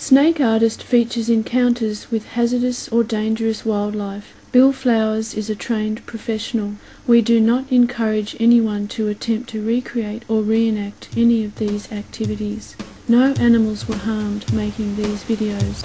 Snake Artist features encounters with hazardous or dangerous wildlife. Bill Flowers is a trained professional. We do not encourage anyone to attempt to recreate or reenact any of these activities. No animals were harmed making these videos.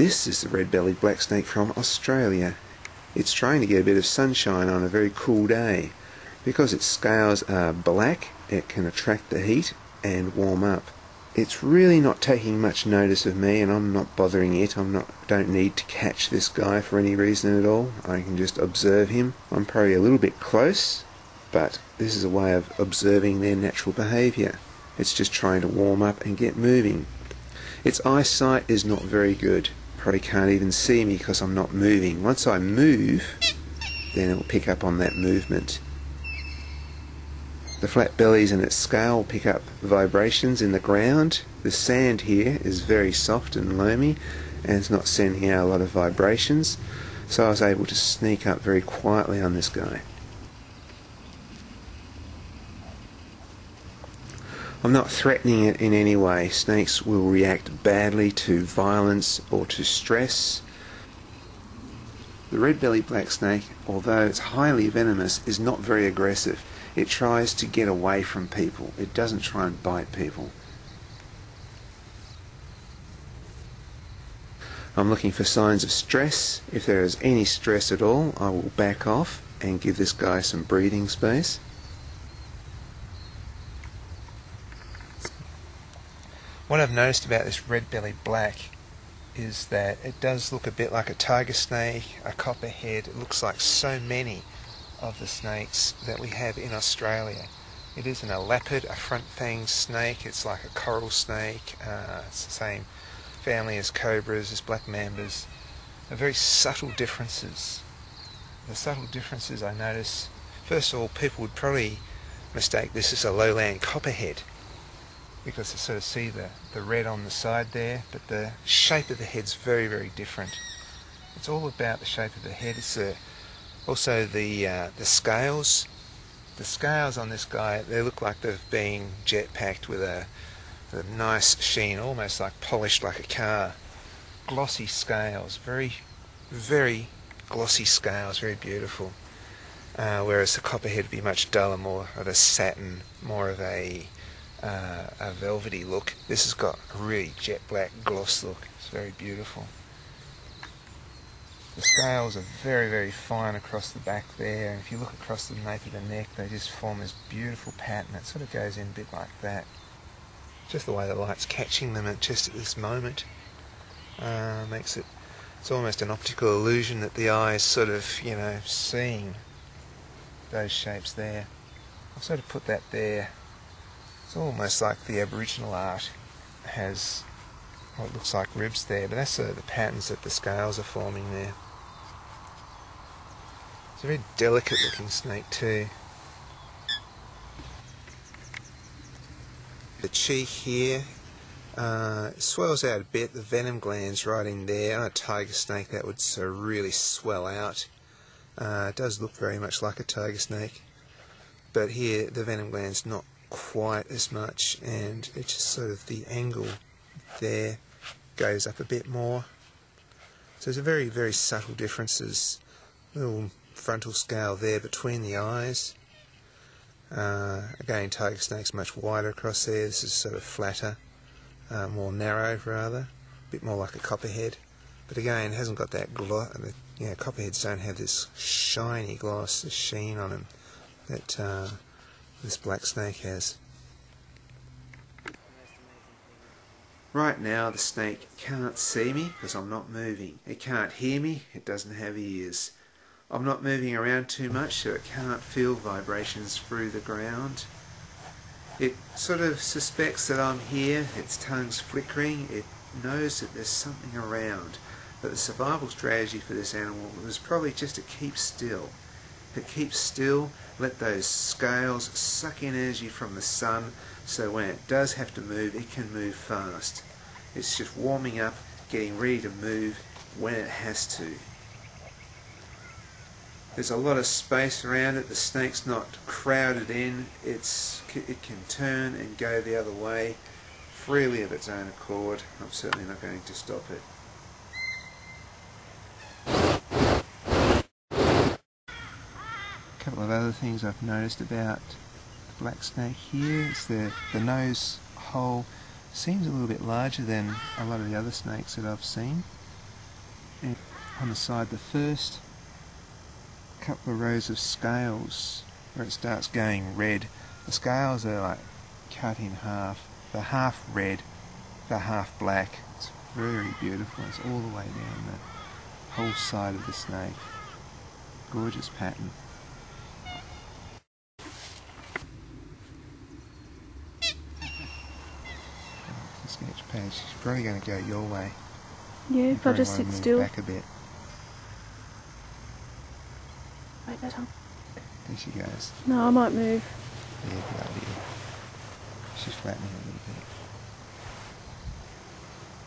This is the red-bellied black snake from Australia. It's trying to get a bit of sunshine on a very cool day. Because its scales are black, it can attract the heat and warm up. It's really not taking much notice of me and I'm not bothering it. I'm not don't need to catch this guy for any reason at all. I can just observe him. I'm probably a little bit close, but this is a way of observing their natural behavior. It's just trying to warm up and get moving. Its eyesight is not very good probably can't even see me because I'm not moving. Once I move, then it'll pick up on that movement. The flat bellies and its scale pick up vibrations in the ground. The sand here is very soft and loamy and it's not sending out a lot of vibrations. So I was able to sneak up very quietly on this guy. I'm not threatening it in any way. Snakes will react badly to violence or to stress. The red-bellied black snake, although it's highly venomous, is not very aggressive. It tries to get away from people. It doesn't try and bite people. I'm looking for signs of stress. If there is any stress at all, I will back off and give this guy some breathing space. What I've noticed about this red-bellied black is that it does look a bit like a tiger snake, a copperhead. It looks like so many of the snakes that we have in Australia. It isn't a elapid, a front fang snake. It's like a coral snake. Uh, it's the same family as cobras, as black mambas. They're very subtle differences. The subtle differences I notice, first of all, people would probably mistake this as a lowland copperhead because I sort of see the, the red on the side there, but the shape of the head's very, very different. It's all about the shape of the head. It's uh, also the uh, the scales. The scales on this guy, they look like they've been jet packed with a, a nice sheen, almost like polished like a car. Glossy scales, very, very glossy scales, very beautiful. Uh, whereas the copperhead would be much duller, more of a satin, more of a uh, a velvety look. This has got a really jet black gloss look. It's very beautiful. The scales are very, very fine across the back there. And if you look across the nape of the neck, they just form this beautiful pattern. It sort of goes in a bit like that. Just the way the light's catching them at just at this moment uh, makes it. It's almost an optical illusion that the eye is sort of, you know, seeing those shapes there. I've sort of put that there it's almost like the Aboriginal art has what looks like ribs there, but that's uh, the patterns that the scales are forming there. It's a very delicate looking snake too. The cheek here uh, swells out a bit, the venom glands right in there. On a tiger snake that would so really swell out. Uh, it does look very much like a tiger snake, but here the venom gland's not quite as much and it's just sort of the angle there goes up a bit more. So there's a very very subtle differences little frontal scale there between the eyes. Uh, again tiger snake's much wider across there. This is sort of flatter uh, more narrow rather. A bit more like a copperhead. But again hasn't got that gloss you know, copperheads don't have this shiny gloss this sheen on them that uh, this black snake has. Right now the snake can't see me because I'm not moving. It can't hear me, it doesn't have ears. I'm not moving around too much so it can't feel vibrations through the ground. It sort of suspects that I'm here, its tongue's flickering, it knows that there's something around. But the survival strategy for this animal was probably just to keep still that keeps still, let those scales suck in energy from the sun so when it does have to move it can move fast. It's just warming up, getting ready to move when it has to. There's a lot of space around it, the snake's not crowded in, it's, it can turn and go the other way freely of its own accord. I'm certainly not going to stop it. A couple of other things I've noticed about the black snake here is the, the nose hole seems a little bit larger than a lot of the other snakes that I've seen. And on the side, the first couple of rows of scales where it starts going red, the scales are like cut in half. They're half red, they're half black. It's very beautiful. It's all the way down the whole side of the snake. Gorgeous pattern. Sketch page. She's probably going to go your way. Yeah, if I just sit still. Back a bit. Wait, that on. There she goes. No, I might move. Yeah, good idea. She's flattening a little bit.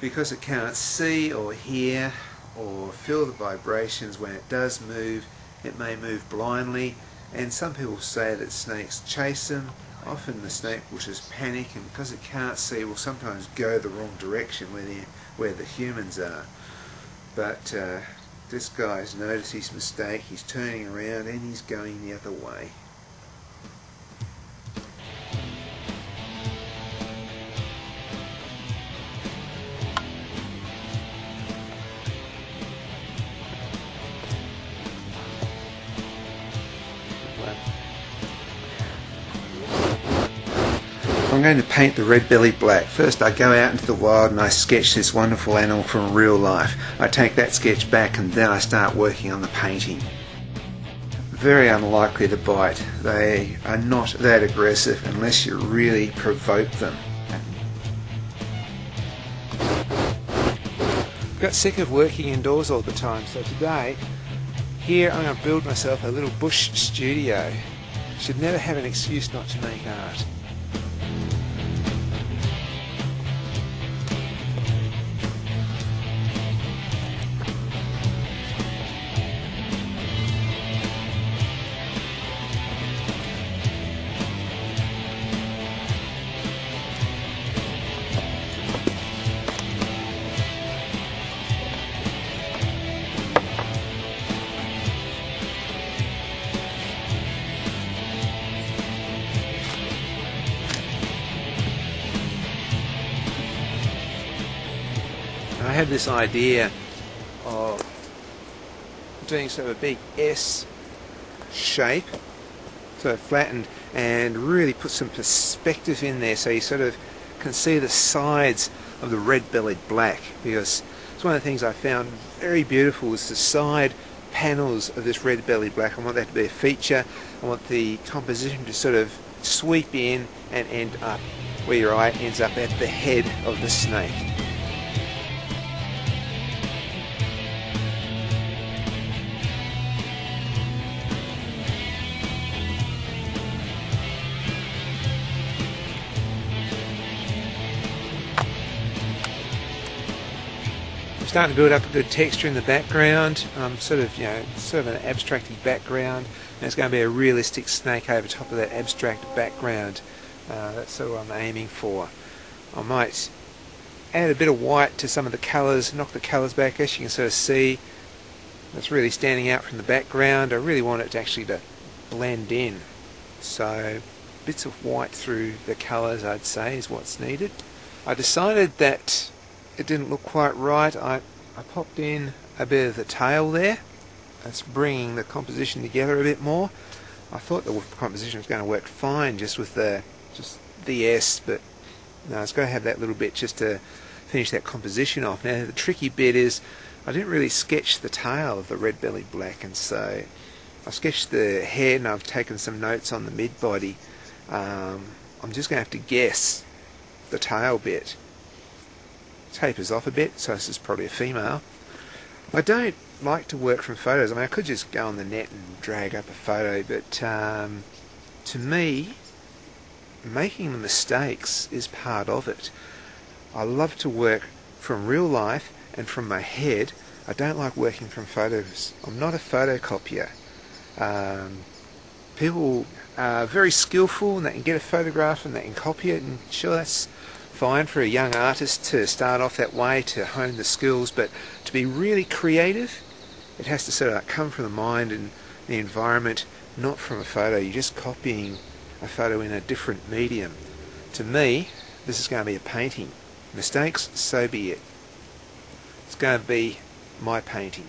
Because it cannot see or hear or feel the vibrations when it does move, it may move blindly, and some people say that snakes chase them often the snake will just panic and because it can't see will sometimes go the wrong direction where the, where the humans are. But uh, this guy's noticed his mistake, he's turning around and he's going the other way. I'm going to paint the red belly black. First I go out into the wild and I sketch this wonderful animal from real life. I take that sketch back and then I start working on the painting. Very unlikely to bite. They are not that aggressive unless you really provoke them. Got sick of working indoors all the time, so today, here I'm going to build myself a little bush studio. Should never have an excuse not to make art. Had this idea of doing sort of a big S shape, so flattened, and really put some perspective in there so you sort of can see the sides of the red-bellied black because it's one of the things I found very beautiful is the side panels of this red-bellied black. I want that to be a feature. I want the composition to sort of sweep in and end up where your eye ends up at the head of the snake. Starting to build up a good texture in the background, um, sort of, you know, sort of an abstracty background. And it's going to be a realistic snake over top of that abstract background. Uh, that's sort of what I'm aiming for. I might add a bit of white to some of the colours, knock the colours back as you can sort of see. That's really standing out from the background. I really want it to actually to blend in. So bits of white through the colours I'd say is what's needed. I decided that it didn't look quite right. I, I popped in a bit of the tail there. That's bringing the composition together a bit more. I thought the composition was going to work fine just with the just the S, but it's got to have that little bit just to finish that composition off. Now the tricky bit is I didn't really sketch the tail of the red belly black, and so I sketched the head and I've taken some notes on the mid body. Um, I'm just going to have to guess the tail bit tapers off a bit, so this is probably a female. I don't like to work from photos. I mean, I could just go on the net and drag up a photo, but um, to me, making the mistakes is part of it. I love to work from real life and from my head. I don't like working from photos. I'm not a photocopier. Um, people are very skillful and they can get a photograph and they can copy it and sure that's fine for a young artist to start off that way to hone the skills but to be really creative it has to sort of come from the mind and the environment not from a photo. You're just copying a photo in a different medium. To me this is going to be a painting. Mistakes so be it. It's going to be my painting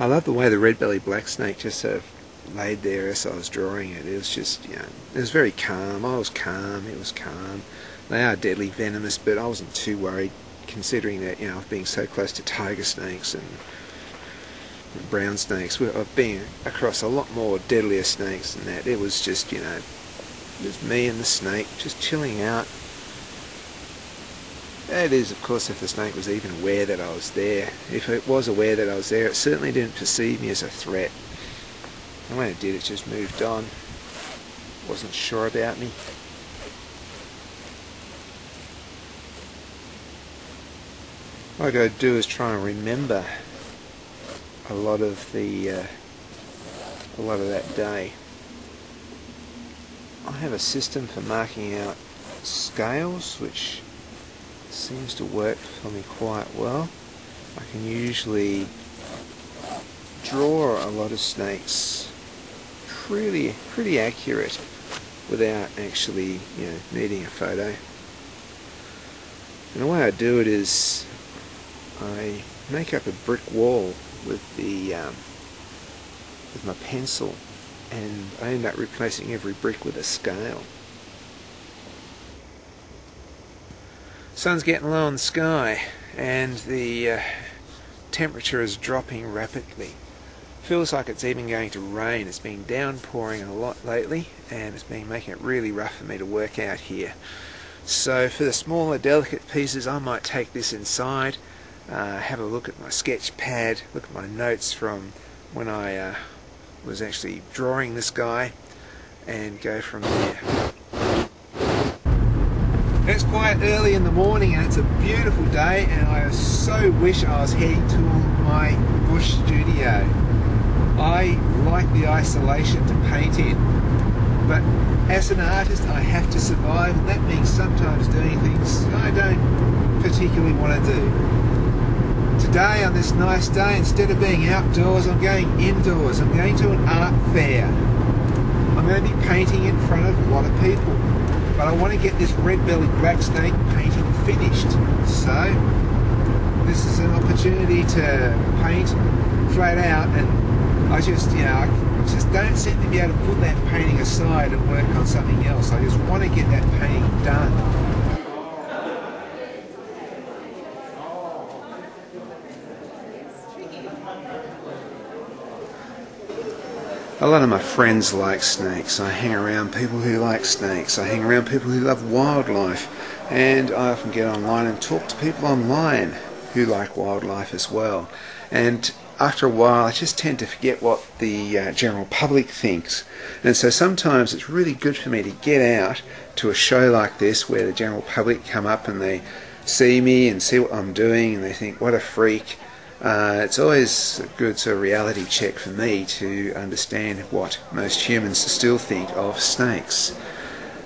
I love the way the red-bellied black snake just sort of laid there as I was drawing it. It was just, you know, it was very calm. I was calm. It was calm. They are deadly venomous, but I wasn't too worried considering that, you know, being so close to tiger snakes and brown snakes. I've been across a lot more deadlier snakes than that. It was just, you know, just me and the snake just chilling out that is, of course, if the snake was even aware that I was there. If it was aware that I was there, it certainly didn't perceive me as a threat. And when it did, it just moved on. Wasn't sure about me. What I gotta do is try and remember a lot of the uh, a lot of that day. I have a system for marking out scales, which seems to work for me quite well. I can usually draw a lot of snakes pretty pretty accurate without actually you know needing a photo. And the way I do it is I make up a brick wall with the um, with my pencil and I end up replacing every brick with a scale. Sun's getting low in the sky and the uh, temperature is dropping rapidly. Feels like it's even going to rain. It's been downpouring a lot lately and it's been making it really rough for me to work out here. So for the smaller delicate pieces I might take this inside, uh, have a look at my sketch pad, look at my notes from when I uh, was actually drawing this guy and go from there. It's quite early in the morning and it's a beautiful day and I so wish I was heading to my bush studio. I like the isolation to paint in, but as an artist I have to survive and that means sometimes doing things I don't particularly want to do. Today on this nice day, instead of being outdoors, I'm going indoors. I'm going to an art fair. I'm going to be painting in front of a lot of people but I want to get this red-bellied black snake painting finished. So this is an opportunity to paint flat out and I just, you know, I just don't seem to be able to put that painting aside and work on something else. I just want to get that painting done. A lot of my friends like snakes. I hang around people who like snakes. I hang around people who love wildlife. And I often get online and talk to people online who like wildlife as well. And after a while, I just tend to forget what the uh, general public thinks. And so sometimes it's really good for me to get out to a show like this where the general public come up and they see me and see what I'm doing and they think, what a freak uh, it's always a good sort of reality check for me to understand what most humans still think of snakes.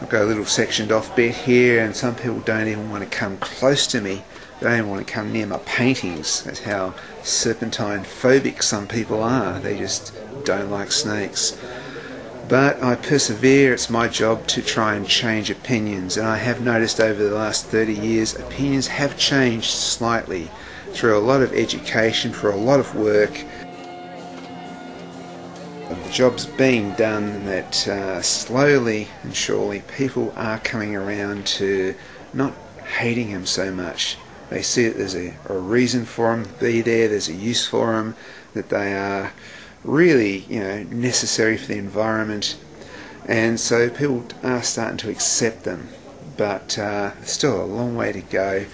I've got a little sectioned off bit here and some people don't even want to come close to me. They don't even want to come near my paintings. That's how serpentine phobic some people are. They just don't like snakes. But I persevere. It's my job to try and change opinions. And I have noticed over the last 30 years, opinions have changed slightly through a lot of education, through a lot of work. The job's being done that uh, slowly and surely people are coming around to not hating him so much. They see that there's a, a reason for him to be there, there's a use for him, that they are really, you know, necessary for the environment. and so people are starting to accept them, but uh, still a long way to go.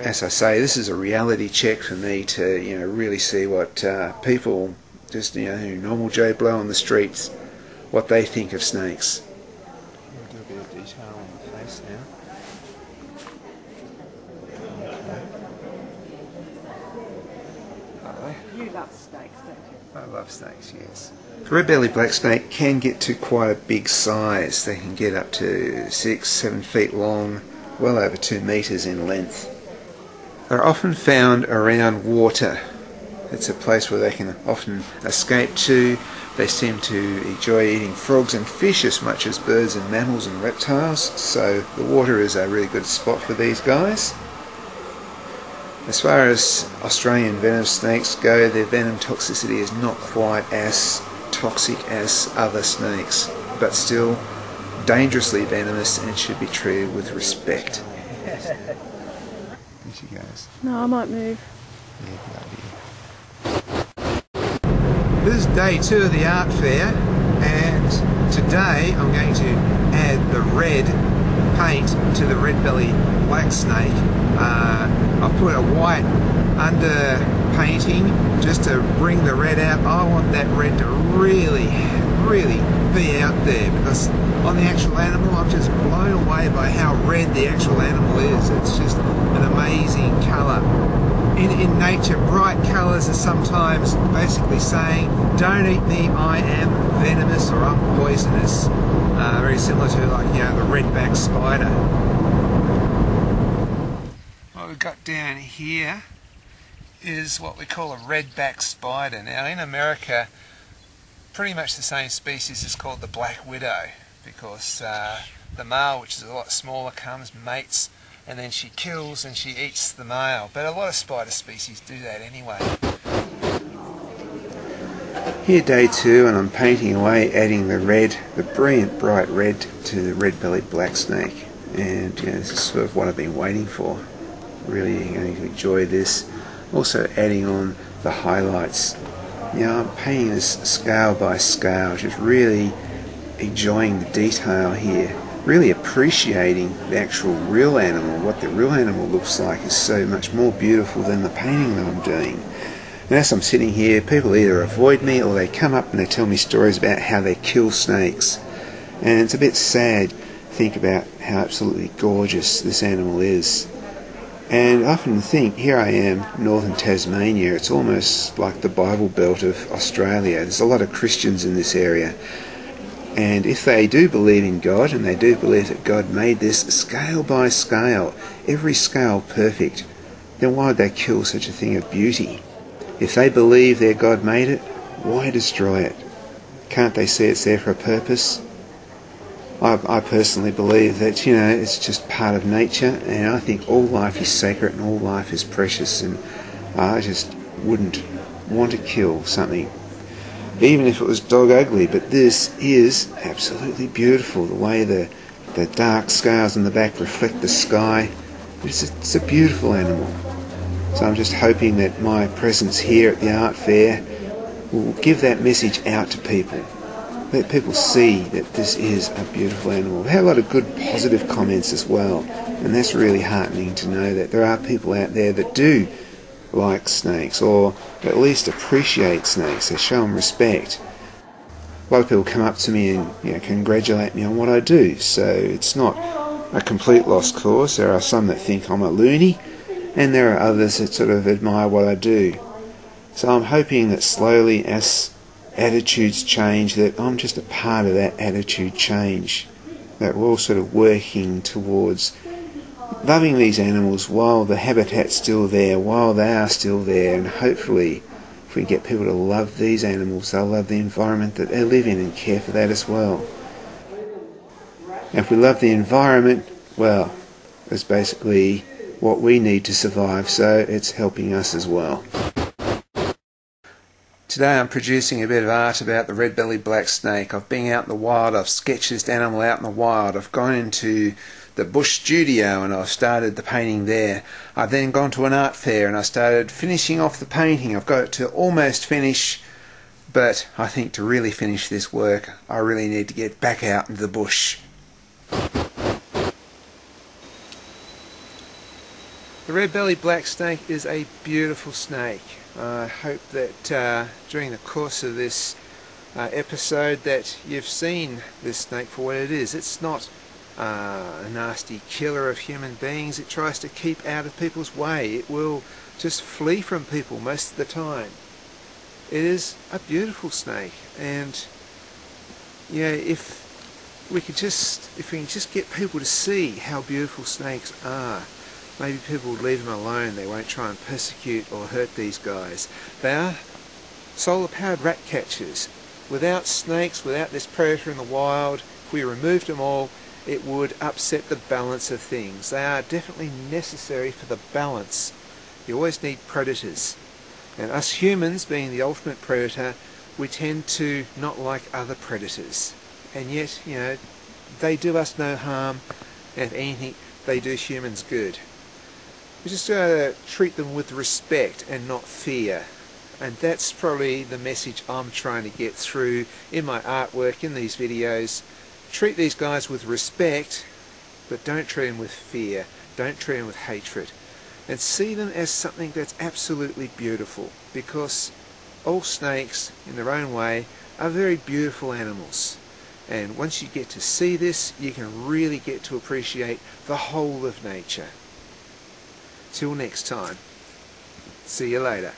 As I say, this is a reality check for me to you know really see what uh, people, just you know, normal Joe Blow on the streets, what they think of snakes. Do a bit of detail on the face now. You love snakes, don't you? I love snakes, yes. The red-bellied black snake can get to quite a big size. They can get up to six, seven feet long, well over two metres in length. They're often found around water. It's a place where they can often escape to. They seem to enjoy eating frogs and fish as much as birds and mammals and reptiles, so the water is a really good spot for these guys. As far as Australian venom snakes go, their venom toxicity is not quite as toxic as other snakes, but still dangerously venomous and should be treated with respect. There she goes. No, I might move. Yeah, good idea. This is day two of the art fair, and today I'm going to add the red paint to the red belly black snake. Uh, I've put a white under painting just to bring the red out. I want that red to really, really be out there because on the actual animal I'm just blown away by how red the actual animal is. It's just an amazing colour. In, in nature, bright colours are sometimes basically saying, don't eat me, I am venomous or I'm poisonous. Uh, very similar to like, you know, the redback spider. What we've got down here is what we call a redback spider. Now in America, pretty much the same species is called the black widow because uh, the male, which is a lot smaller, comes, mates, and then she kills and she eats the male. But a lot of spider species do that anyway. Here day two and I'm painting away adding the red, the brilliant bright red to the red-bellied black snake and you know, this is sort of what I've been waiting for. Really going to enjoy this. Also adding on the highlights. You know, I'm painting this scale by scale, just really enjoying the detail here. Really appreciating the actual real animal. What the real animal looks like is so much more beautiful than the painting that I'm doing. And as I'm sitting here, people either avoid me or they come up and they tell me stories about how they kill snakes. And it's a bit sad to think about how absolutely gorgeous this animal is. And I often think, here I am, northern Tasmania, it's almost like the Bible Belt of Australia. There's a lot of Christians in this area. And if they do believe in God, and they do believe that God made this scale by scale, every scale perfect, then why would they kill such a thing of beauty? If they believe their God made it, why destroy it? Can't they see it's there for a purpose? I, I, personally believe that you know it's just part of nature, and I think all life is sacred and all life is precious, and I just wouldn't want to kill something, even if it was dog ugly. But this is absolutely beautiful. The way the the dark scales on the back reflect the sky. It's a, it's a beautiful animal. So I'm just hoping that my presence here at the art fair will give that message out to people let people see that this is a beautiful animal. We have a lot of good positive comments as well, and that's really heartening to know that there are people out there that do like snakes, or at least appreciate snakes. They show them respect. A lot of people come up to me and you know, congratulate me on what I do, so it's not a complete lost cause. There are some that think I'm a loony, and there are others that sort of admire what I do. So I'm hoping that slowly, as attitudes change, that I'm just a part of that attitude change. That we're all sort of working towards loving these animals while the habitat's still there, while they are still there, and hopefully, if we get people to love these animals, they'll love the environment that they live in and care for that as well. And if we love the environment, well, that's basically what we need to survive, so it's helping us as well. Today I'm producing a bit of art about the red-bellied black snake. I've been out in the wild, I've sketched this animal out in the wild, I've gone into the Bush studio and I've started the painting there. I've then gone to an art fair and I started finishing off the painting. I've got it to almost finish But I think to really finish this work, I really need to get back out into the bush. The red-bellied black snake is a beautiful snake. I hope that uh, during the course of this uh, episode that you've seen this snake for what it is. It's not uh, a nasty killer of human beings. It tries to keep out of people's way. It will just flee from people most of the time. It is a beautiful snake and yeah, if we could just if we can just get people to see how beautiful snakes are maybe people would leave them alone they won't try and persecute or hurt these guys they are solar powered rat catchers Without snakes, without this predator in the wild, if we removed them all, it would upset the balance of things. They are definitely necessary for the balance. You always need predators. And us humans, being the ultimate predator, we tend to not like other predators. And yet, you know, they do us no harm, and if anything, they do humans good. We just gotta treat them with respect and not fear. And that's probably the message I'm trying to get through in my artwork, in these videos. Treat these guys with respect, but don't treat them with fear. Don't treat them with hatred. And see them as something that's absolutely beautiful. Because all snakes, in their own way, are very beautiful animals. And once you get to see this, you can really get to appreciate the whole of nature. Till next time, see you later.